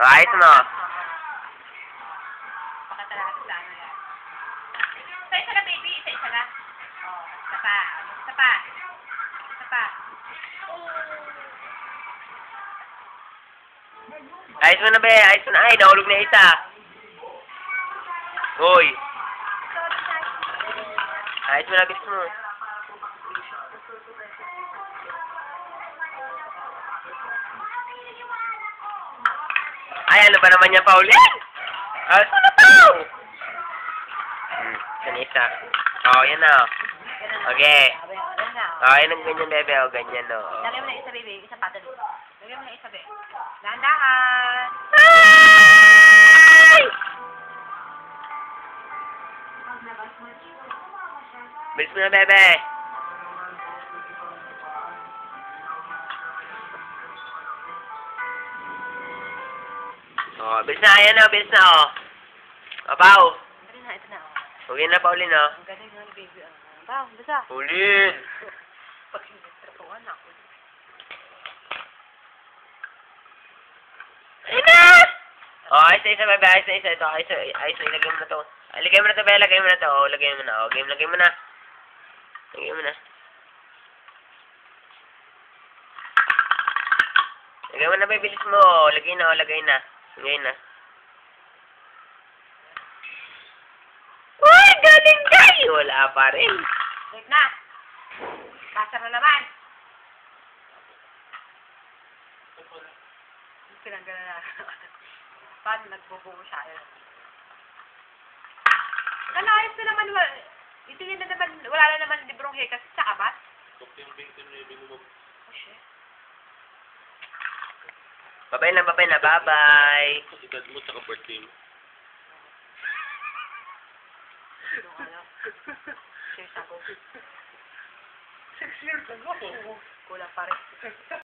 Ayos mo. Pakatalata sa ano yan. Isa-isa na, baby. Isa-isa na. Oh, isa pa. Isa pa. Isa pa. Ayos mo na, be. Ayos mo na. Ay, nahulog na isa. Hoy. Ayos mo na, bilis mo. Ay, ano ba naman yan, Pauline? Ah, na to? Hmm, yan isa. Oh, yan na. oh. Okay. Oh, yan ang ganyan, bebe. Oh, ganyan, oh. Lagyan mo na isa, baby. Isa pa dali. Lagyan mo na isa, baby. Dahan-dahan. Ay! Bilis mo na, bebe. Oh, bilis na. Ayan na, bilis na, oh. Apaw. Dali na, ito na. oh. Na, Pauline, oh. Ang galing nga ni baby. ah. Ba, basa. Pauline! Pag hindi ko anak. Ayun na! Oh, ayos na isa, bebe. Ayos na isa. Ito. Ayos na. Ilagay mo na to. Ay, lagay mo na to, bebe. Lagay mo na to. Oh, lagay mo na. Oh, game, lagay mo na. Lagay mo na. Lagay mo na, bebe. Bilis mo. Oh, lagay na, oh, lagay na. Lagay na. Uy, galing kay! Wala pa rin. Wait na. Basa na naman. Pinanggalan na. Paano nagbubuo siya? Ayun. Kalayas na naman. yun na naman. Wala na naman librong hekas sa kabat. Oh, shit. Babay na, babay na. Bye-bye. Edad mo tsaka birthday mo. Cheers ako. Six years ago. Kulang pa rin.